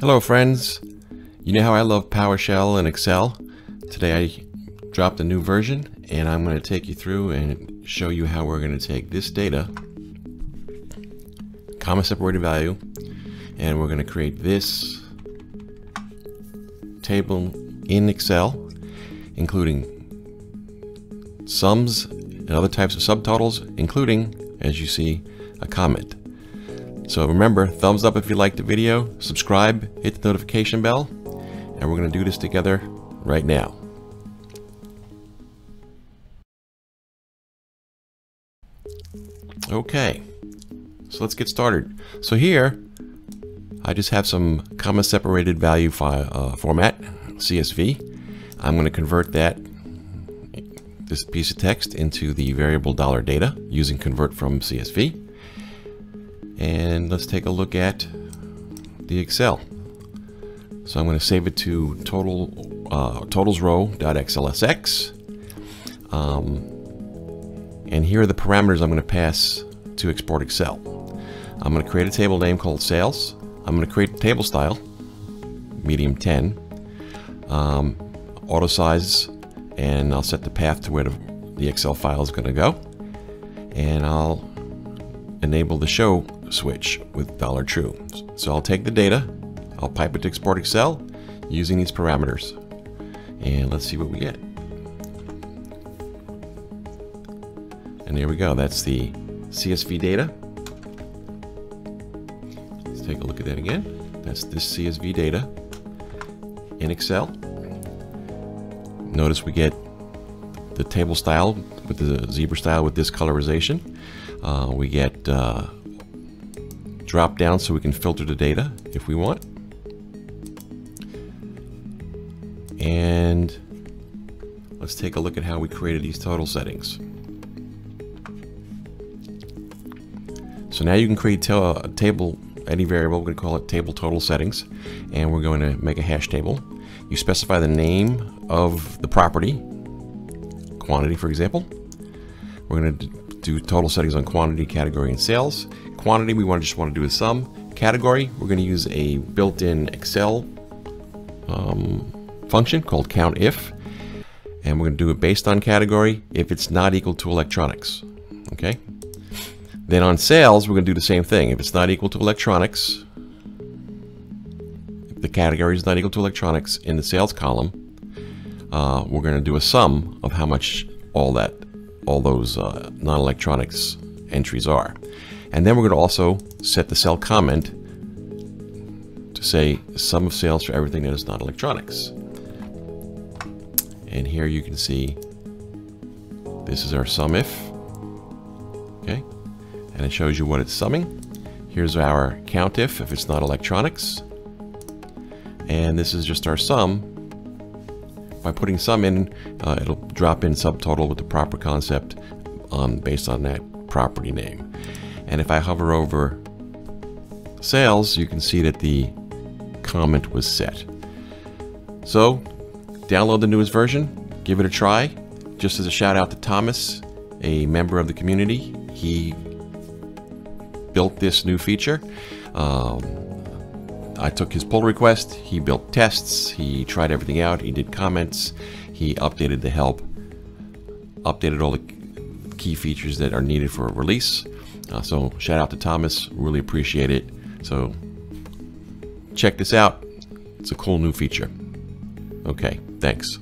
Hello friends, you know how I love PowerShell and Excel? Today I dropped a new version and I'm going to take you through and show you how we're going to take this data, comma separated value, and we're going to create this table in Excel, including sums and other types of subtotals, including, as you see, a comment. So remember, thumbs up if you liked the video, subscribe, hit the notification bell, and we're going to do this together right now. Okay, so let's get started. So here, I just have some comma separated value file uh, format, CSV. I'm going to convert that this piece of text into the variable dollar data using convert from CSV. And let's take a look at the Excel. So I'm going to save it to total uh, totalsrow.xlsx. Um, and here are the parameters I'm going to pass to export Excel. I'm going to create a table name called sales. I'm going to create table style, medium 10, um, auto size, and I'll set the path to where the, the Excel file is going to go. And I'll enable the show switch with dollar $true. So I'll take the data, I'll pipe it to export Excel using these parameters. And let's see what we get. And there we go, that's the CSV data. Let's take a look at that again. That's this CSV data in Excel. Notice we get the table style with the zebra style with this colorization. Uh, we get uh, drop down so we can filter the data if we want. And let's take a look at how we created these total settings. So now you can create a uh, table, any variable, we're going to call it table total settings, and we're going to make a hash table. You specify the name of the property, quantity for example. We're going to do total settings on quantity, category, and sales. Quantity, we want to just want to do a sum. Category, we're going to use a built-in Excel um, function called COUNTIF, and we're going to do it based on category if it's not equal to electronics. Okay. Then on sales, we're going to do the same thing. If it's not equal to electronics, if the category is not equal to electronics in the sales column, uh, we're going to do a sum of how much all that all those uh, non-electronics entries are. And then we're going to also set the cell comment to say sum of sales for everything that is not electronics. And here you can see this is our sum if. Okay. And it shows you what it's summing. Here's our count if if it's not electronics. And this is just our sum by putting sum in, uh, it'll drop in subtotal with the proper concept um, based on that property name. And if I hover over sales, you can see that the comment was set. So, download the newest version, give it a try. Just as a shout out to Thomas, a member of the community, he built this new feature. Um, I took his pull request, he built tests, he tried everything out, he did comments, he updated the help, updated all the key features that are needed for a release. Uh, so shout out to Thomas, really appreciate it. So check this out, it's a cool new feature. Okay, thanks.